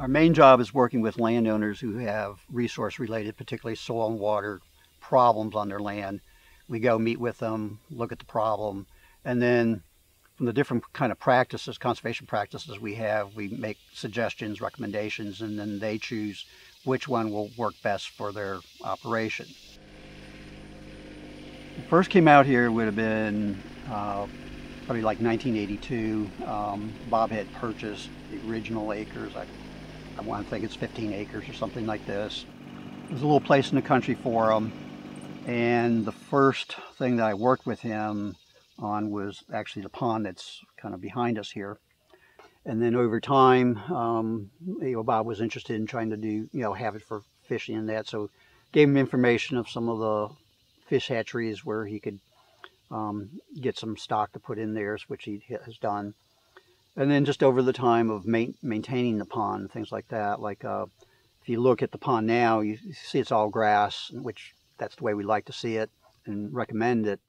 Our main job is working with landowners who have resource related, particularly soil and water problems on their land. We go meet with them, look at the problem, and then from the different kind of practices, conservation practices we have, we make suggestions, recommendations, and then they choose which one will work best for their operation. First came out here would have been uh, probably like 1982. Um, Bob had purchased the original acres. I, I want to think it's 15 acres or something like this. Was a little place in the country for him. And the first thing that I worked with him on was actually the pond that's kind of behind us here. And then over time, um, you know, Bob was interested in trying to do, you know, have it for fishing and that. So gave him information of some of the fish hatcheries where he could um, get some stock to put in there, which he has done. And then just over the time of ma maintaining the pond, things like that. Like uh, if you look at the pond now, you see it's all grass, which that's the way we like to see it and recommend it.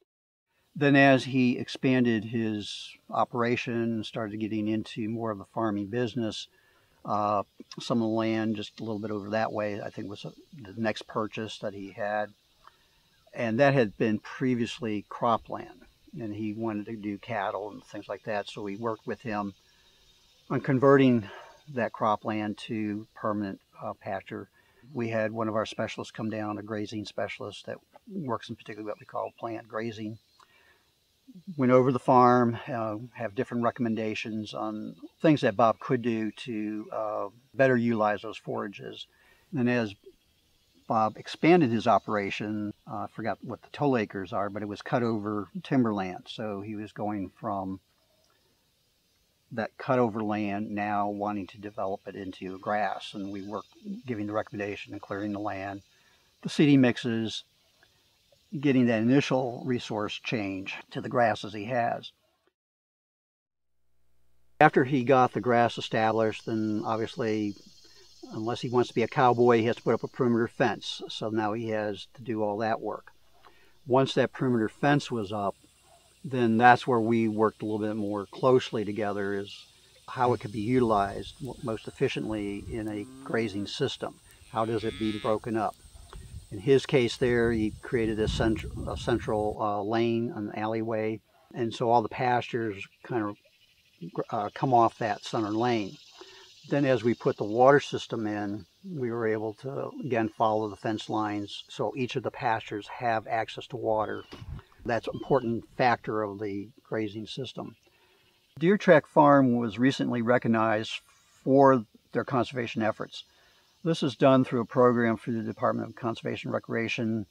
Then as he expanded his operation and started getting into more of the farming business, uh, some of the land just a little bit over that way, I think was a, the next purchase that he had. And that had been previously cropland. And he wanted to do cattle and things like that. So we worked with him on converting that cropland to permanent uh, pasture. We had one of our specialists come down, a grazing specialist that works in particularly what we call plant grazing went over the farm, uh, have different recommendations on things that Bob could do to uh, better utilize those forages. And as Bob expanded his operation, uh, I forgot what the toll acres are, but it was cut over timberland. So he was going from that cut over land now wanting to develop it into grass. And we worked giving the recommendation and clearing the land, the seeding mixes, getting that initial resource change to the grasses he has. After he got the grass established, then obviously, unless he wants to be a cowboy, he has to put up a perimeter fence. So now he has to do all that work. Once that perimeter fence was up, then that's where we worked a little bit more closely together is how it could be utilized most efficiently in a grazing system. How does it be broken up? In his case there, he created a, cent a central uh, lane, an alleyway, and so all the pastures kind of uh, come off that center lane. Then as we put the water system in, we were able to, again, follow the fence lines so each of the pastures have access to water. That's an important factor of the grazing system. Deer Track Farm was recently recognized for their conservation efforts. This is done through a program through the Department of Conservation and Recreation,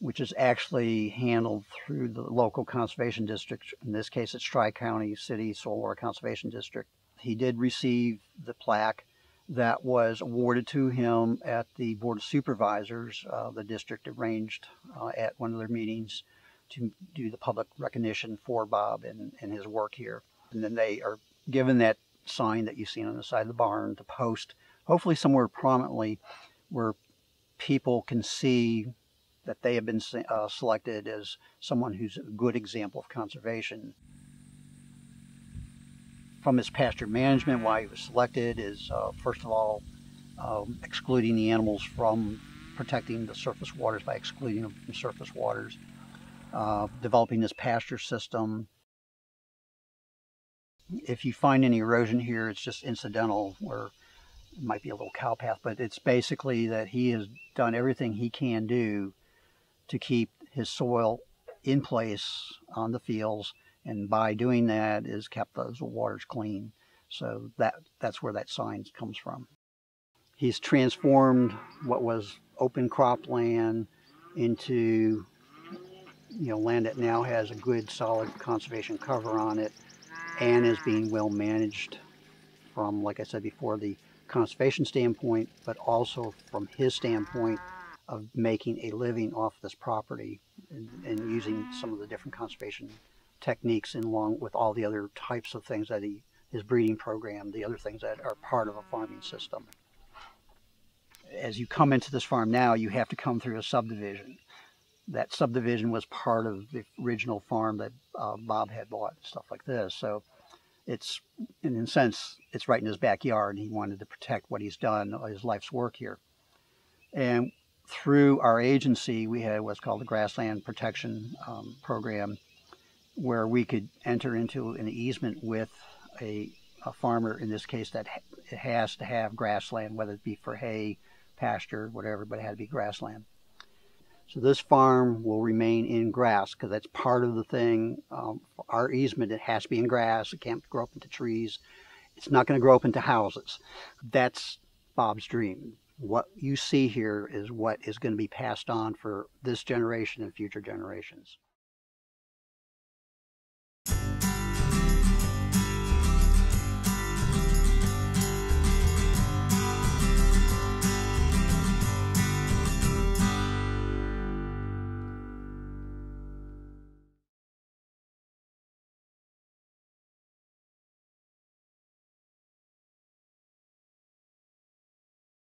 which is actually handled through the local conservation district. In this case, it's Tri-County City Soil Conservation District. He did receive the plaque that was awarded to him at the Board of Supervisors. Uh, the district arranged uh, at one of their meetings to do the public recognition for Bob and, and his work here. And then they are given that sign that you've seen on the side of the barn to post hopefully somewhere prominently where people can see that they have been uh, selected as someone who's a good example of conservation. From his pasture management, why he was selected is, uh, first of all, um, excluding the animals from protecting the surface waters by excluding them from surface waters, uh, developing this pasture system. If you find any erosion here, it's just incidental, where it might be a little cow path, but it's basically that he has done everything he can do to keep his soil in place on the fields, and by doing that, is kept those waters clean. So that that's where that sign comes from. He's transformed what was open cropland into you know land that now has a good solid conservation cover on it and is being well managed from like I said before the conservation standpoint, but also from his standpoint of making a living off this property and, and using some of the different conservation techniques in along with all the other types of things that he, his breeding program, the other things that are part of a farming system. As you come into this farm now, you have to come through a subdivision. That subdivision was part of the original farm that uh, Bob had bought, stuff like this. So it's, in a sense, it's right in his backyard. He wanted to protect what he's done, his life's work here. And through our agency, we had what's called the Grassland Protection um, Program, where we could enter into an easement with a, a farmer, in this case, that has to have grassland, whether it be for hay, pasture, whatever, but it had to be grassland. So this farm will remain in grass because that's part of the thing. Um, our easement, it has to be in grass. It can't grow up into trees. It's not going to grow up into houses. That's Bob's dream. What you see here is what is going to be passed on for this generation and future generations.